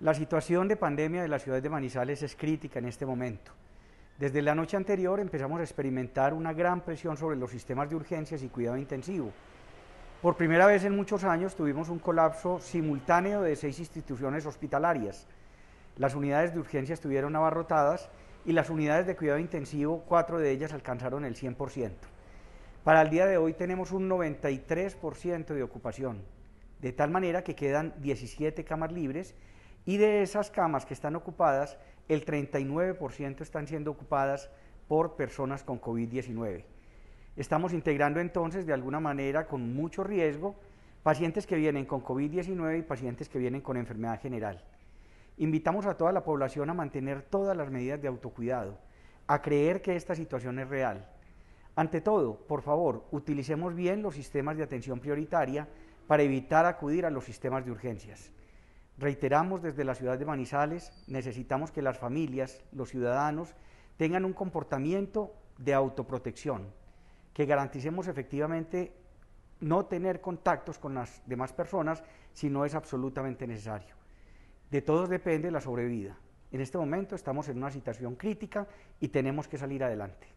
La situación de pandemia de la ciudad de Manizales es crítica en este momento. Desde la noche anterior empezamos a experimentar una gran presión sobre los sistemas de urgencias y cuidado intensivo. Por primera vez en muchos años tuvimos un colapso simultáneo de seis instituciones hospitalarias. Las unidades de urgencia estuvieron abarrotadas y las unidades de cuidado intensivo, cuatro de ellas alcanzaron el 100%. Para el día de hoy tenemos un 93% de ocupación, de tal manera que quedan 17 camas libres y de esas camas que están ocupadas, el 39% están siendo ocupadas por personas con COVID-19. Estamos integrando entonces de alguna manera con mucho riesgo pacientes que vienen con COVID-19 y pacientes que vienen con enfermedad general. Invitamos a toda la población a mantener todas las medidas de autocuidado, a creer que esta situación es real. Ante todo, por favor, utilicemos bien los sistemas de atención prioritaria para evitar acudir a los sistemas de urgencias. Reiteramos desde la ciudad de Manizales, necesitamos que las familias, los ciudadanos, tengan un comportamiento de autoprotección, que garanticemos efectivamente no tener contactos con las demás personas si no es absolutamente necesario. De todos depende la sobrevida. En este momento estamos en una situación crítica y tenemos que salir adelante.